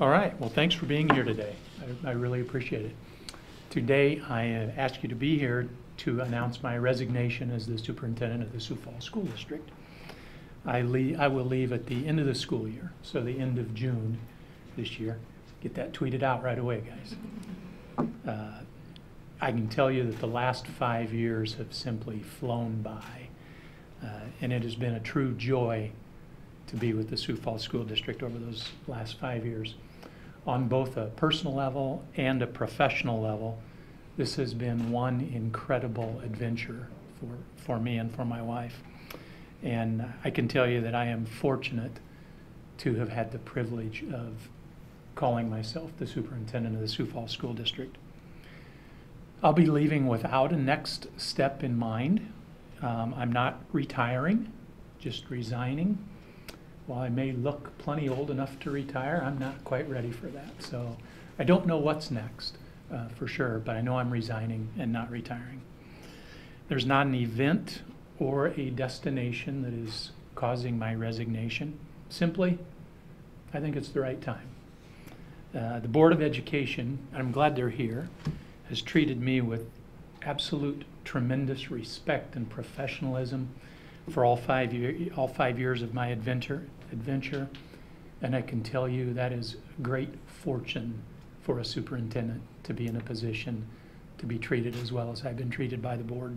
All right, well, thanks for being here today. I, I really appreciate it. Today, I uh, ask you to be here to announce my resignation as the superintendent of the Sioux Falls School District. I leave, I will leave at the end of the school year, so the end of June this year. Get that tweeted out right away, guys. Uh, I can tell you that the last five years have simply flown by, uh, and it has been a true joy to be with the Sioux Falls School District over those last five years. On both a personal level and a professional level, this has been one incredible adventure for, for me and for my wife. And I can tell you that I am fortunate to have had the privilege of calling myself the superintendent of the Sioux Falls School District. I'll be leaving without a next step in mind. Um, I'm not retiring, just resigning. While I may look plenty old enough to retire, I'm not quite ready for that. So I don't know what's next uh, for sure, but I know I'm resigning and not retiring. There's not an event or a destination that is causing my resignation. Simply, I think it's the right time. Uh, the Board of Education, I'm glad they're here, has treated me with absolute tremendous respect and professionalism for all five year, all five years of my adventure adventure. And I can tell you that is great fortune for a superintendent to be in a position to be treated as well as I've been treated by the board.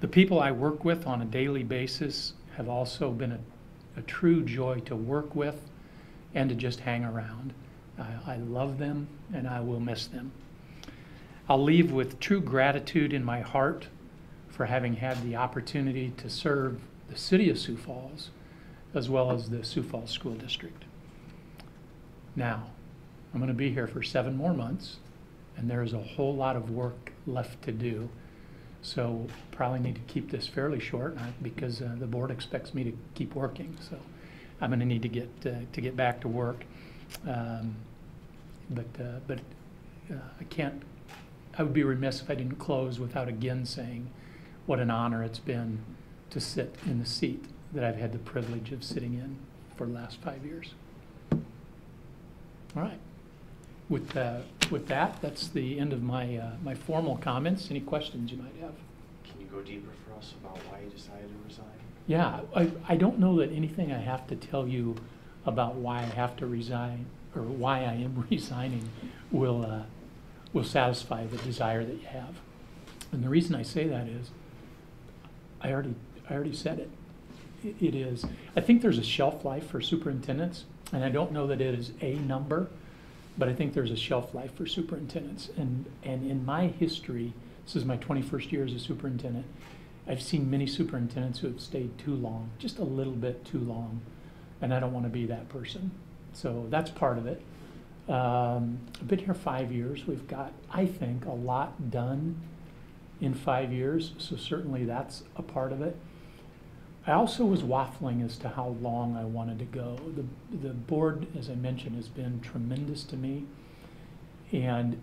The people I work with on a daily basis have also been a, a true joy to work with and to just hang around. I, I love them and I will miss them. I'll leave with true gratitude in my heart for having had the opportunity to serve the city of Sioux Falls as well as the Sioux Falls School District. Now, I'm going to be here for seven more months, and there is a whole lot of work left to do. So probably need to keep this fairly short because uh, the board expects me to keep working. So I'm going to need to get uh, to get back to work. Um, but uh, but uh, I can't. I would be remiss if I didn't close without again saying what an honor it's been to sit in the seat that I've had the privilege of sitting in for the last five years. All right. With, uh, with that, that's the end of my, uh, my formal comments. Any questions you might have? Can you go deeper for us about why you decided to resign? Yeah, I, I don't know that anything I have to tell you about why I have to resign or why I am resigning will, uh, will satisfy the desire that you have. And the reason I say that is I already, I already said it. It- is, I think there's a shelf life for superintendents, and I don't know that it is a number, but I think there's a shelf life for superintendents. And, and in my history, this is my 21st year as a superintendent, I've seen many superintendents who have stayed too long, just a little bit too long, and I don't want to be that person. So that's part of it. Um, I've been here five years. We've got, I think, a lot done in five years, so certainly that's a part of it. I also was waffling as to how long I wanted to go. The, the board, as I mentioned, has been tremendous to me. And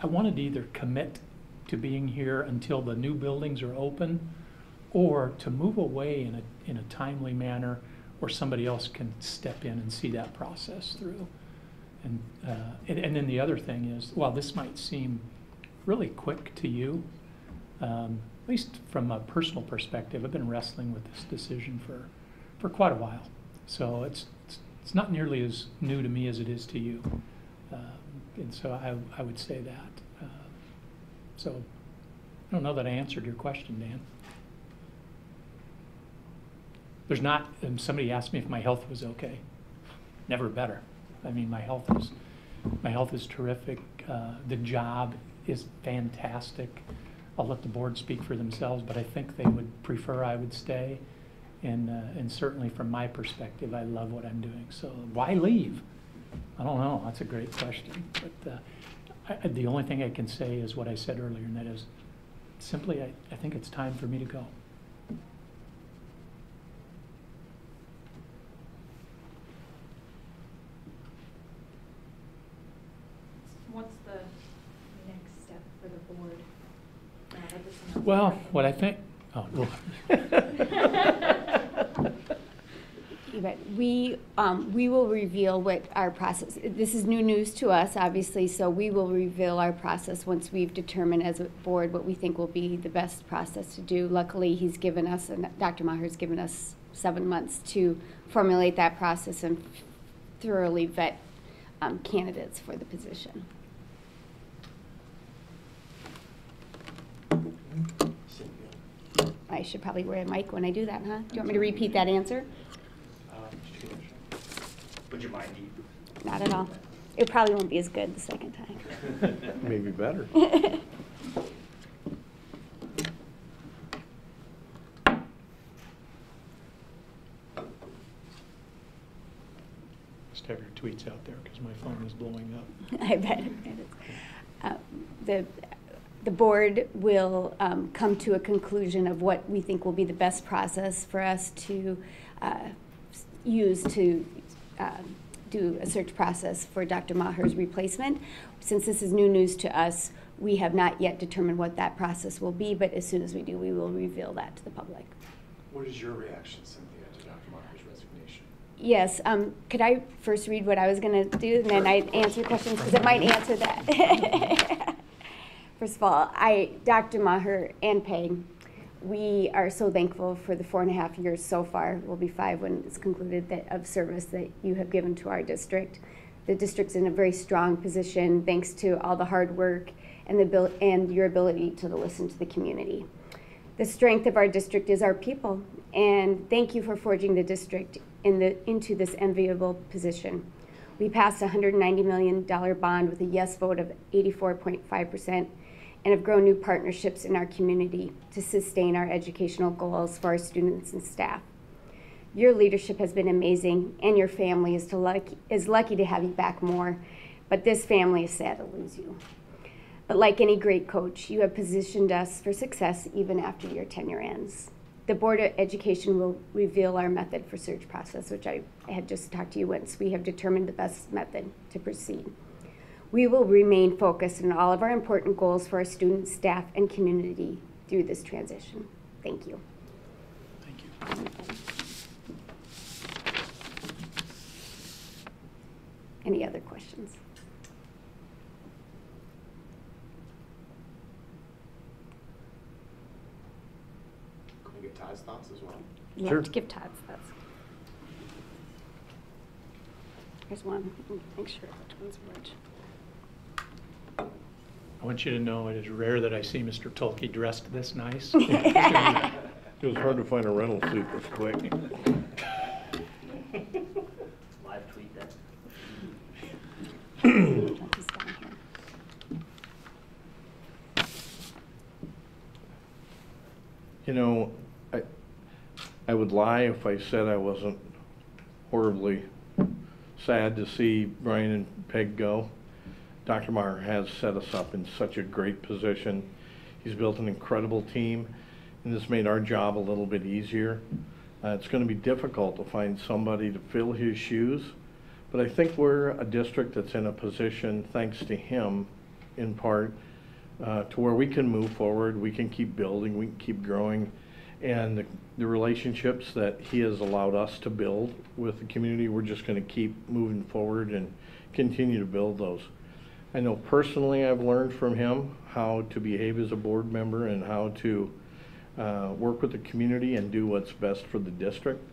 I wanted to either commit to being here until the new buildings are open or to move away in a, in a timely manner where somebody else can step in and see that process through. And, uh, and, and then the other thing is, while this might seem really quick to you, um, at least from a personal perspective, I've been wrestling with this decision for, for quite a while. So it's, it's, it's not nearly as new to me as it is to you. Um, and so I, I would say that. Uh, so I don't know that I answered your question, Dan. There's not, um, somebody asked me if my health was okay. Never better. I mean, my health is, my health is terrific. Uh, the job is fantastic. I'll let the board speak for themselves, but I think they would prefer I would stay. And, uh, and certainly from my perspective, I love what I'm doing. So why leave? I don't know. That's a great question. But uh, I, the only thing I can say is what I said earlier, and that is simply, I, I think it's time for me to go. What's the next step for the board? now that Well, has what I think, oh, well. You bet. We, um, we will reveal what our process, this is new news to us, obviously, so we will reveal our process once we've determined as a board what we think will be the best process to do. Luckily, he's given us, and Dr. Maher's given us seven months to formulate that process and thoroughly vet um, candidates for the position. Cynthia? I should probably wear a mic when I do that, huh? Do you want me to repeat that answer? Um, just kidding. Would you mind? Not at all. It probably won't be as good the second time. Maybe better. Just have your tweets out there because my phone is blowing up. I bet it is. Uh, The, the board will um, come to a conclusion of what we think will be the best process for us to uh, use to um, do a search process for Dr. Maher's replacement. Since this is new news to us, we have not yet determined what that process will be, but as soon as we do, we will reveal that to the public. What is your reaction, Cynthia, to Dr. Maher's resignation? Yes, um, could I first read what I was gonna do, and then I answer questions, because it might answer that. First of all, I, Dr. Maher and Peg, we are so thankful for the four and a half years so far, will be five when it's concluded, that, of service that you have given to our district. The district's in a very strong position, thanks to all the hard work and the, and your ability to listen to the community. The strength of our district is our people, and thank you for forging the district in the, into this enviable position. We passed a $190 million bond with a yes vote of 84.5% and have grown new partnerships in our community to sustain our educational goals for our students and staff. Your leadership has been amazing, and your family is, to lucky, is lucky to have you back more, but this family is sad to lose you. But like any great coach, you have positioned us for success even after your tenure ends. The Board of Education will reveal our method for search process, which I had just talked to you once we have determined the best method to proceed. We will remain focused on all of our important goals for our students, staff, and community through this transition. Thank you. Thank you. Any other questions? Can we get Todd's thoughts as well? You Sure. to give Todd's thoughts. Here's one. Make sure which one's which. I want you to know it is rare that I see Mr. Thoelke dressed this nice. It was hard to find a rental suit this quick. Live tweet that. That is down here. You know, I, I would lie if I said I wasn't horribly sad to see Brian and Peg go. Dr. Maher has set us up in such a great position. He's built an incredible team, and this made our job a little bit easier. Uh, it's going to be difficult to find somebody to fill his shoes, but I think we're a district that's in a position, thanks to him, in part, uh, to where we can move forward, we can keep building, we can keep growing. And the, the relationships that he has allowed us to build with the community, we're just gonna keep moving forward and continue to build those. I know personally I've learned from him how to behave as a board member and how to uh, work with the community and do what's best for the district.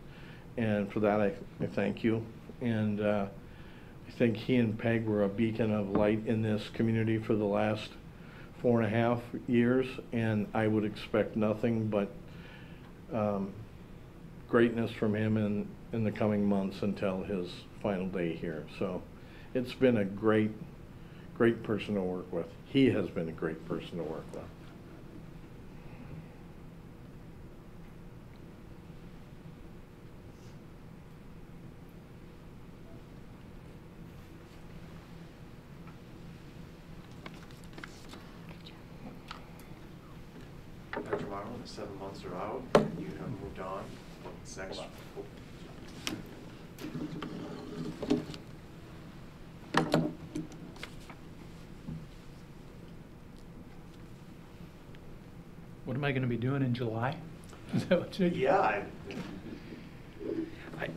And for that, I, I thank you. And uh, I think he and Peg were a beacon of light in this community for the last four and a half years, and I would expect nothing but um, greatness from him in, in the coming months until his final day here. So it's been a great, great person to work with. He has been a great person to work with. Dr. Maher, when the seven months are out, you have moved on, what's next? Am I gonna be doing in July? Is that what you? Yeah, I, I,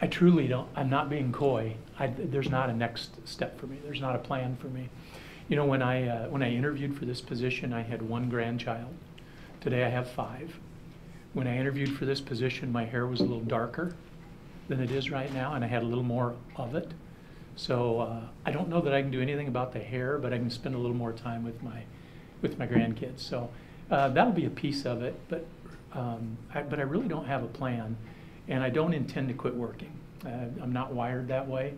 I truly don't, I'm not being coy. I, there's not a next step for me. There's not a plan for me. You know, when I, uh, when I interviewed for this position, I had one grandchild. Today I have five. When I interviewed for this position, my hair was a little darker than it is right now, and I had a little more of it. So uh, I don't know that I can do anything about the hair, but I can spend a little more time with my, with my grandkids. So uh, that'll be a piece of it, but, um, I, but I really don't have a plan, and I don't intend to quit working. Uh, I'm not wired that way,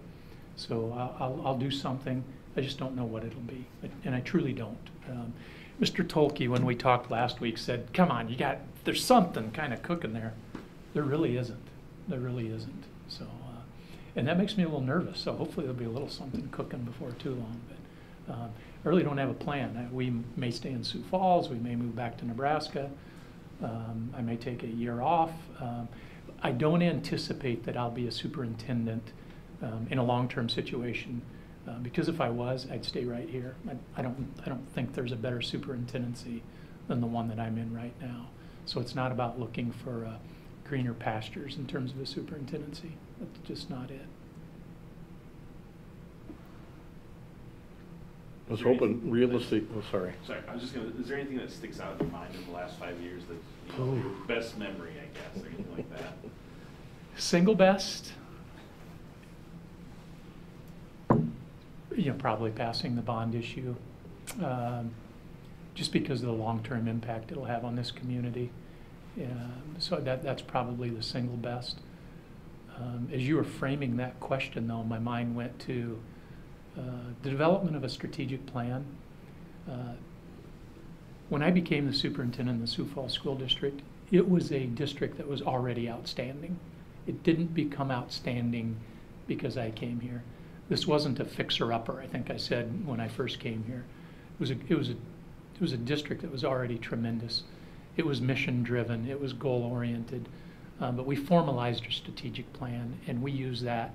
so I'll, I'll, do something. I just don't know what it'll be, and I truly don't. Um, Mr. Thoelke, when we talked last week, said, "Come on, you got there's something kind of cooking there." There really isn't. There really isn't. So, uh, and that makes me a little nervous. So hopefully there'll be a little something cooking before too long. But um, I really don't have a plan. Uh, We may stay in Sioux Falls. We may move back to Nebraska. Um, I may take a year off. Um, I don't anticipate that I'll be a superintendent um, in a long-term situation uh, because if I was, I'd stay right here. I, I don't. I don't think there's a better superintendency than the one that I'm in right now. So it's not about looking for uh, greener pastures in terms of a superintendency. That's just not it. I was hoping realistic, oh, sorry. Sorry, I was just gonna, is there anything that sticks out in your mind in the last five years that, you know, your best memory, I guess, or anything like that? Single best, you know, probably passing the bond issue, um, just because of the long-term impact it'll have on this community. Um, so that, that's probably the single best. Um, as you were framing that question, though, my mind went to uh, the development of a strategic plan. Uh, when I became the superintendent of the Sioux Falls School District, it was a district that was already outstanding. It didn't become outstanding because I came here. This wasn't a fixer-upper, I think I said when I first came here. It was a, it was a, it was a district that was already tremendous. It was mission-driven, it was goal-oriented, uh, but we formalized a strategic plan, and we use that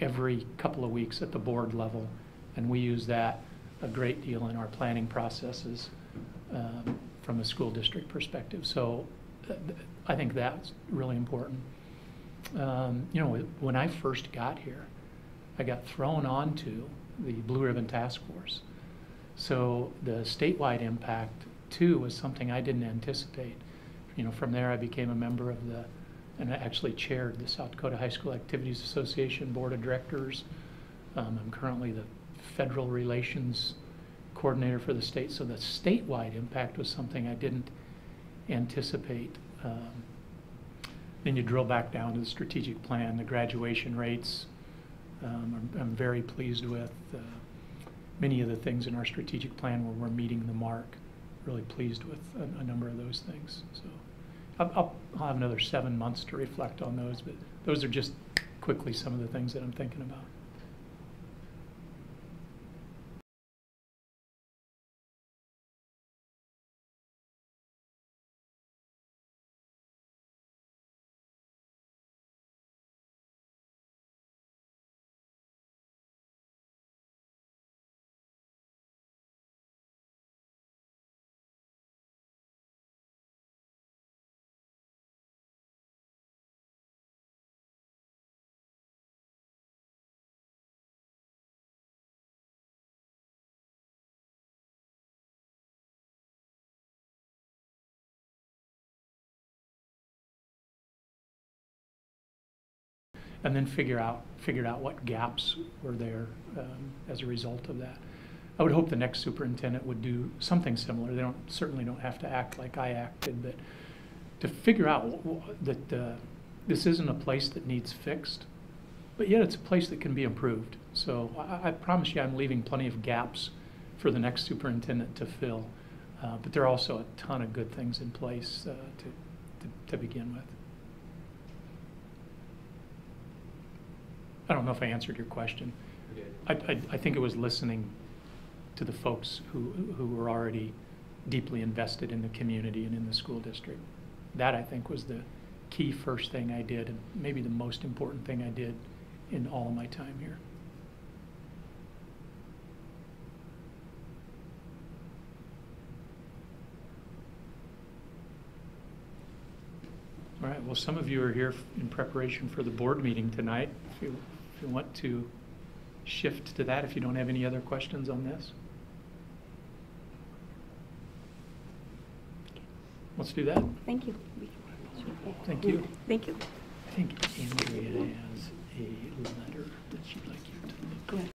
every couple of weeks at the board level, and we use that a great deal in our planning processes um, from a school district perspective. So uh, I think that's really important. Um, you know, when I first got here, I got thrown onto the Blue Ribbon Task Force. So the statewide impact too was something I didn't anticipate. You know, from there I became a member of the, and I actually chaired the South Dakota High School Activities Association Board of Directors. Um, I'm currently the Federal Relations Coordinator for the state, so the statewide impact was something I didn't anticipate. Um, then you drill back down to the strategic plan, the graduation rates. Um, I'm, I'm very pleased with uh, many of the things in our strategic plan where we're meeting the mark. Really pleased with a, a number of those things. So I'll, I'll, have another seven months to reflect on those, but those are just quickly some of the things that I'm thinking about. And then figure out figure out what gaps were there um, as a result of that. I would hope the next superintendent would do something similar. They don't certainly don't have to act like I acted, but to figure out that uh, this isn't a place that needs fixed, but yet it's a place that can be improved. So I, I promise you, I'm leaving plenty of gaps for the next superintendent to fill. Uh, but there are also a ton of good things in place uh, to, to to begin with. I don't know if I answered your question. I, I, I think it was listening to the folks who, who were already deeply invested in the community and in the school district. That, I think, was the key first thing I did, and maybe the most important thing I did in all of my time here. All right, well, some of you are here in preparation for the board meeting tonight. If you, if you want to shift to that, if you don't have any other questions on this. Let's do that. Thank you. Thank you. Thank you. I think Andrea has a letter that she'd like you